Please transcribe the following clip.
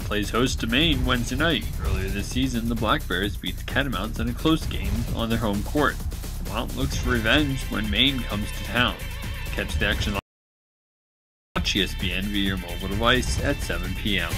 plays host to Maine Wednesday night. Earlier this season, the Black Bears beat the Catamounts in a close game on their home court. Vermont looks for revenge when Maine comes to town. Catch the action on ESPN via your mobile device at 7 p.m.